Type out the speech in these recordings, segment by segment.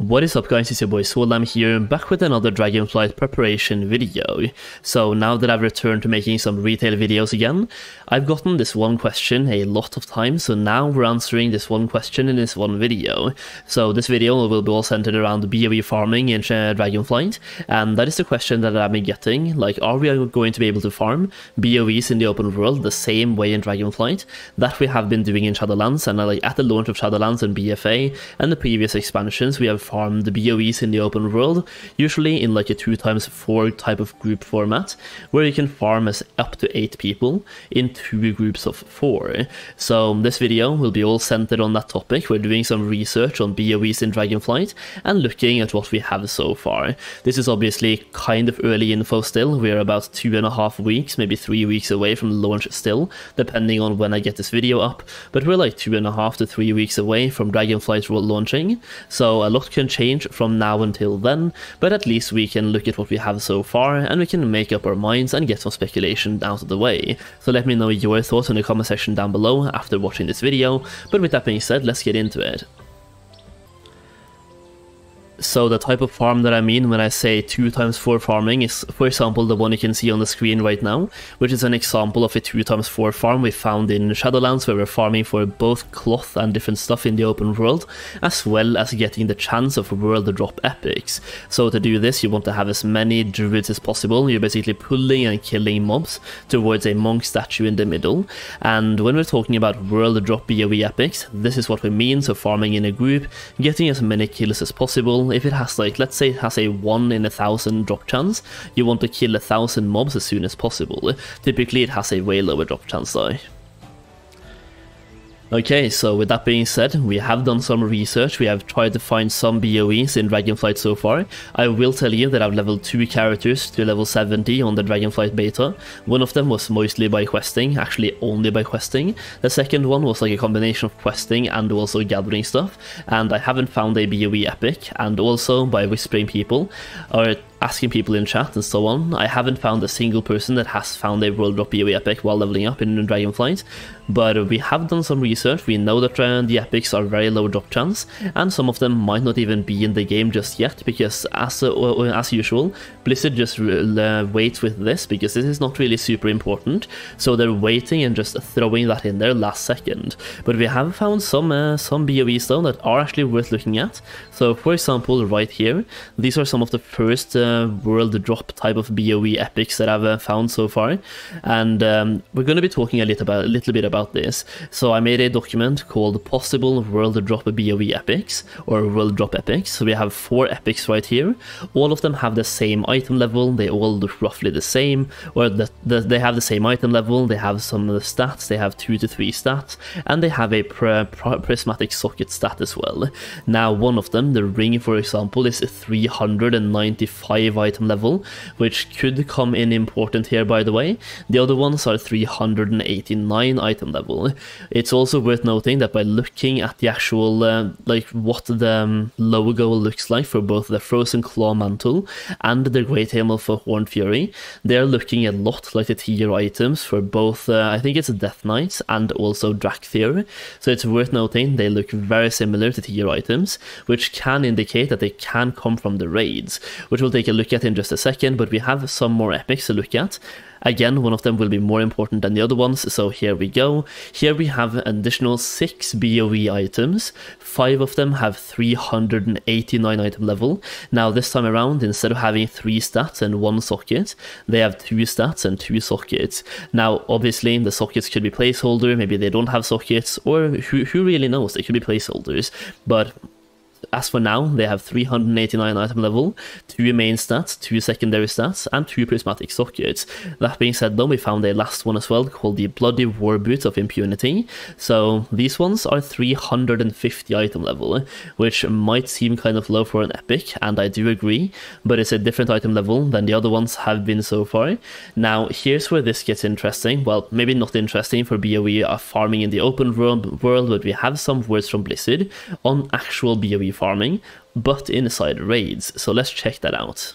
What is up guys, it's your boy Solheim here, back with another Dragonflight preparation video. So now that I've returned to making some retail videos again, I've gotten this one question a lot of times, so now we're answering this one question in this one video. So this video will be all centered around BOE farming in uh, Dragonflight, and that is the question that I've been getting, like are we going to be able to farm BOEs in the open world the same way in Dragonflight that we have been doing in Shadowlands, and uh, like at the launch of Shadowlands and BFA and the previous expansions we have farm the BOEs in the open world, usually in like a 2 times 4 type of group format, where you can farm as up to 8 people in 2 groups of 4. So this video will be all centered on that topic, we're doing some research on BOEs in Dragonflight and looking at what we have so far. This is obviously kind of early info still, we're about 2.5 weeks, maybe 3 weeks away from launch still, depending on when I get this video up, but we're like 2.5 to 3 weeks away from Dragonflight launching, so a lot can change from now until then, but at least we can look at what we have so far and we can make up our minds and get some speculation out of the way. So let me know your thoughts in the comment section down below after watching this video, but with that being said, let's get into it. So the type of farm that I mean when I say 2 times 4 farming is, for example, the one you can see on the screen right now, which is an example of a 2 times 4 farm we found in Shadowlands where we're farming for both cloth and different stuff in the open world, as well as getting the chance of world drop epics. So to do this, you want to have as many druids as possible, you're basically pulling and killing mobs towards a monk statue in the middle, and when we're talking about world drop BOE epics, this is what we mean, so farming in a group, getting as many kills as possible, if it has like, let's say it has a 1 in a thousand drop chance, you want to kill a thousand mobs as soon as possible. Typically it has a way lower drop chance though. Okay, so with that being said, we have done some research, we have tried to find some BOEs in Dragonflight so far. I will tell you that I've leveled 2 characters to level 70 on the Dragonflight beta. One of them was mostly by questing, actually only by questing. The second one was like a combination of questing and also gathering stuff. And I haven't found a BOE epic, and also by whispering people, or asking people in chat and so on. I haven't found a single person that has found a World Drop BOE epic while leveling up in Dragonflight, but we have done some research. We know that uh, the epics are very low drop chance, and some of them might not even be in the game just yet, because as uh, as usual, Blizzard just uh, waits with this because this is not really super important, so they're waiting and just throwing that in there last second. But we have found some uh, some BOEs though that are actually worth looking at. So for example, right here, these are some of the first uh, world drop type of BOE epics that I've uh, found so far, and um, we're going to be talking a little, about, a little bit about this. So I made a document called Possible World Drop BOE Epics, or World Drop Epics. So we have four epics right here. All of them have the same item level, they all look roughly the same, or the, the, they have the same item level, they have some of the stats, they have two to three stats, and they have a pr pr prismatic socket stat as well. Now, one of them, the ring for example, is 395 item level, which could come in important here by the way. The other ones are 389 item level. It's also worth noting that by looking at the actual, uh, like what the um, logo looks like for both the Frozen Claw Mantle and the Great Hammer for Horned Fury, they're looking a lot like the tier items for both, uh, I think it's Death Knights and also Dracthyr. So it's worth noting they look very similar to tier items, which can indicate that they can come from the raids, which will take a look at in just a second, but we have some more epics to look at. Again, one of them will be more important than the other ones, so here we go. Here we have an additional 6 BOE items, 5 of them have 389 item level. Now this time around, instead of having 3 stats and 1 socket, they have 2 stats and 2 sockets. Now obviously the sockets could be placeholder, maybe they don't have sockets, or who, who really knows, they could be placeholders, but as for now, they have 389 item level, 2 main stats, 2 secondary stats, and 2 prismatic sockets. That being said though, we found a last one as well called the Bloody War Boots of Impunity. So these ones are 350 item level, which might seem kind of low for an epic, and I do agree, but it's a different item level than the other ones have been so far. Now, here's where this gets interesting. Well, maybe not interesting for BOE are uh, farming in the open world, world, but we have some words from Blizzard on actual BOE farming, but inside raids, so let's check that out.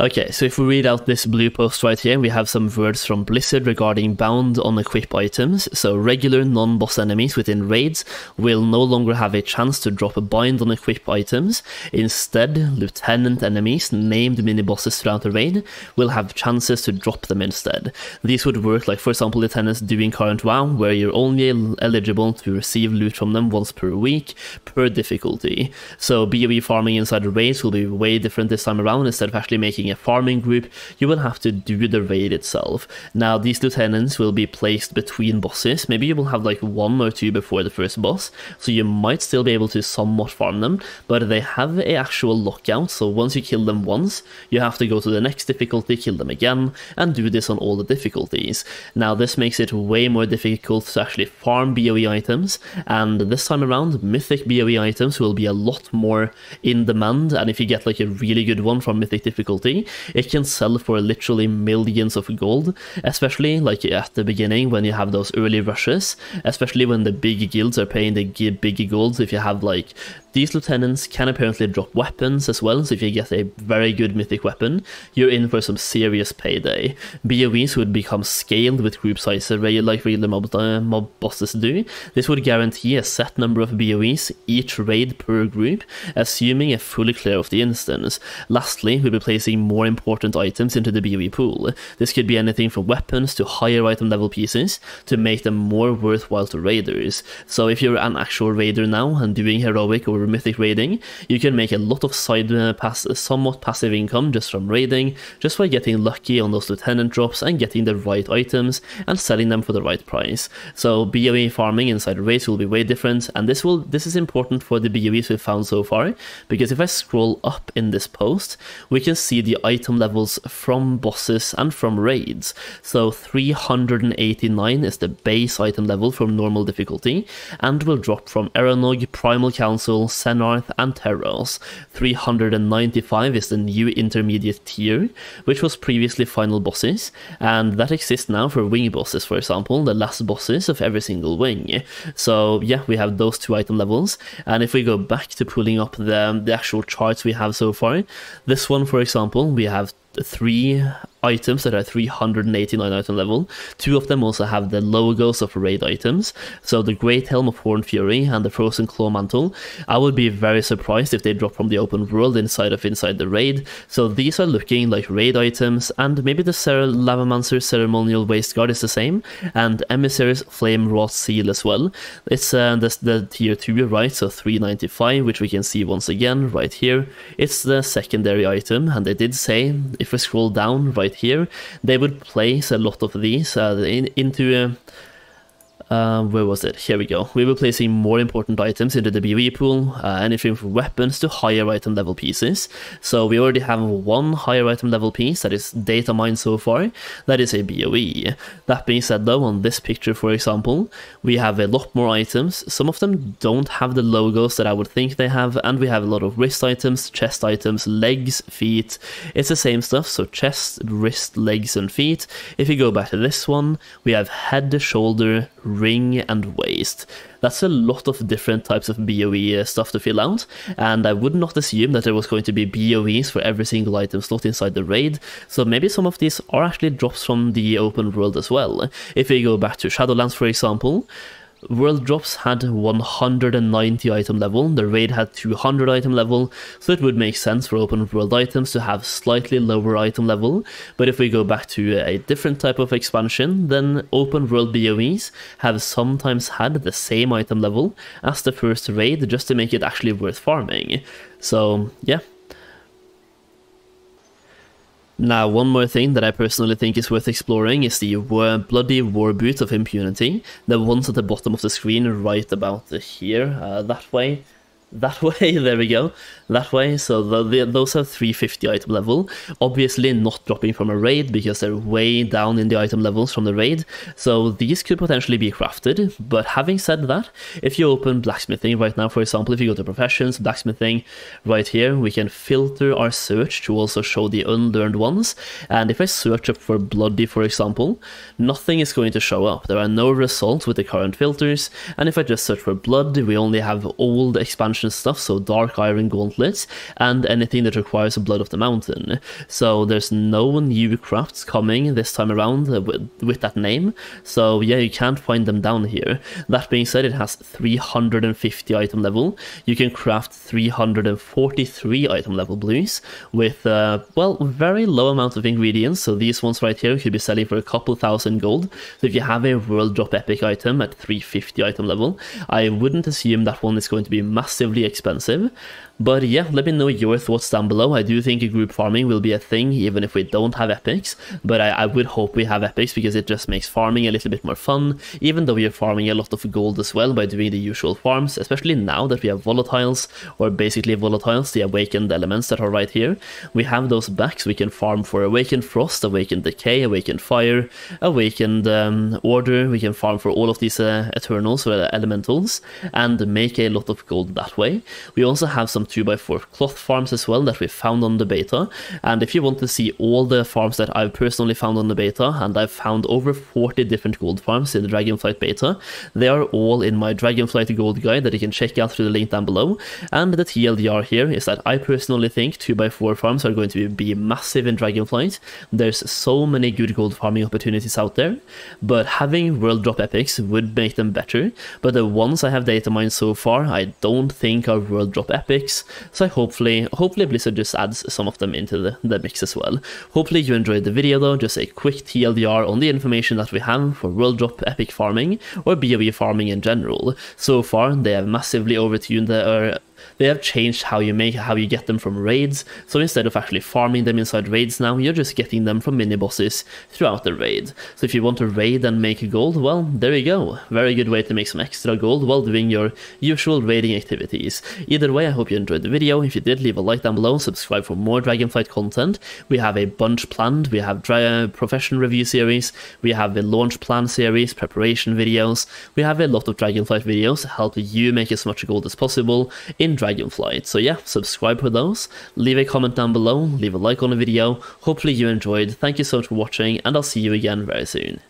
Okay, so if we read out this blue post right here, we have some words from Blizzard regarding bound on equip items. So regular non-boss enemies within raids will no longer have a chance to drop a bind on equip items. Instead, lieutenant enemies, named mini-bosses throughout the raid, will have chances to drop them instead. These would work like, for example, lieutenants doing current WoW, where you're only eligible to receive loot from them once per week, per difficulty. So BOE farming inside raids will be way different this time around, instead of actually making a farming group, you will have to do the raid itself. Now, these lieutenants will be placed between bosses. Maybe you will have like one or two before the first boss, so you might still be able to somewhat farm them, but they have a actual lockout, so once you kill them once, you have to go to the next difficulty, kill them again, and do this on all the difficulties. Now, this makes it way more difficult to actually farm BOE items, and this time around, mythic BOE items will be a lot more in demand, and if you get like a really good one from mythic difficulty, it can sell for literally millions of gold, especially like at the beginning when you have those early rushes, especially when the big guilds are paying the big golds if you have like these lieutenants can apparently drop weapons as well, so if you get a very good mythic weapon, you're in for some serious payday. BOEs would become scaled with group size like regular mob, uh, mob bosses do. This would guarantee a set number of BOEs each raid per group, assuming a fully clear of the instance. Lastly, we'll be placing more important items into the BOE pool. This could be anything from weapons to higher item level pieces to make them more worthwhile to raiders. So if you're an actual raider now and doing heroic or mythic raiding, you can make a lot of side uh, pass somewhat passive income just from raiding, just by getting lucky on those lieutenant drops and getting the right items and selling them for the right price. So BOE farming inside raids will be way different, and this will this is important for the BOEs we've found so far, because if I scroll up in this post, we can see the item levels from bosses and from raids. So 389 is the base item level from normal difficulty, and will drop from Eranog, Primal Council, Sennarth, and Terros. 395 is the new intermediate tier, which was previously final bosses, and that exists now for wing bosses, for example, the last bosses of every single wing. So yeah, we have those two item levels, and if we go back to pulling up the, the actual charts we have so far, this one, for example, we have three items that are 389 item level. Two of them also have the logos of raid items. So the Great Helm of Horn Fury and the Frozen Claw Mantle. I would be very surprised if they drop from the open world inside of inside the raid. So these are looking like raid items, and maybe the Cer Lavamancer Ceremonial Waist Guard is the same, and Emissary's Flame Wrought Seal as well. It's uh, the, the tier 2, right? So 395, which we can see once again right here. It's the secondary item, and they did say, if we scroll down right right here, they would place a lot of these uh, in, into uh, where was it? Here we go. We were placing more important items into the BOE pool, uh, anything from weapons to higher item level pieces. So we already have one higher item level piece that is data mined so far, that is a BOE. That being said though, on this picture for example, we have a lot more items. Some of them don't have the logos that I would think they have, and we have a lot of wrist items, chest items, legs, feet. It's the same stuff, so chest, wrist, legs, and feet. If you go back to this one, we have head, shoulder, ring and waist. That's a lot of different types of BOE uh, stuff to fill out, and I would not assume that there was going to be BOEs for every single item slot inside the raid, so maybe some of these are actually drops from the open world as well. If we go back to Shadowlands for example, World Drops had 190 item level, the raid had 200 item level, so it would make sense for open world items to have slightly lower item level, but if we go back to a different type of expansion, then open world BOEs have sometimes had the same item level as the first raid just to make it actually worth farming. So yeah, now, one more thing that I personally think is worth exploring is the Bloody War Boot of Impunity, the ones at the bottom of the screen right about here, uh, that way that way there we go. That way so the, the, those are 350 item level. Obviously not dropping from a raid because they're way down in the item levels from the raid. So these could potentially be crafted but having said that if you open blacksmithing right now for example if you go to professions blacksmithing right here we can filter our search to also show the unlearned ones. And if I search up for bloody for example nothing is going to show up. There are no results with the current filters. And if I just search for blood we only have old expansion stuff, so Dark Iron Gauntlets, and anything that requires the Blood of the Mountain. So there's no new crafts coming this time around with, with that name, so yeah, you can't find them down here. That being said, it has 350 item level. You can craft 343 item level blues with, uh, well, very low amount of ingredients, so these ones right here could be selling for a couple thousand gold. So if you have a world drop epic item at 350 item level, I wouldn't assume that one is going to be massively expensive. But yeah, let me know your thoughts down below. I do think group farming will be a thing, even if we don't have epics. But I, I, would hope we have epics because it just makes farming a little bit more fun, even though we are farming a lot of gold as well by doing the usual farms, especially now that we have volatiles, or basically volatiles, the awakened elements that are right here. We have those backs we can farm for awakened frost, awakened decay, awakened fire, awakened um, order. We can farm for all of these uh, eternals or elementals and make a lot of gold that way. We also have some 2x4 cloth farms as well that we found on the beta. And if you want to see all the farms that I've personally found on the beta, and I've found over 40 different gold farms in the Dragonflight beta, they are all in my Dragonflight gold guide that you can check out through the link down below. And the TLDR here is that I personally think 2x4 farms are going to be massive in Dragonflight. There's so many good gold farming opportunities out there, but having world drop epics would make them better. But the ones I have data mined so far, I don't think are world drop epics. So hopefully, hopefully Blizzard just adds some of them into the, the mix as well. Hopefully you enjoyed the video though, just a quick TLDR on the information that we have for World Drop Epic farming or BOE farming in general. So far, they have massively overtuned the, uh, they have changed how you make how you get them from raids. So instead of actually farming them inside raids now, you're just getting them from mini bosses throughout the raid. So if you want to raid and make gold, well, there you go. Very good way to make some extra gold while doing your usual raiding activities. Either way, I hope you enjoyed the video. If you did, leave a like down below, subscribe for more Dragonflight content. We have a bunch planned. We have Dra uh, profession review series. We have a launch plan series, preparation videos. We have a lot of Dragonflight videos to help you make as much gold as possible in Dragonflight. So yeah, subscribe for those, leave a comment down below, leave a like on the video, hopefully you enjoyed, thank you so much for watching, and I'll see you again very soon.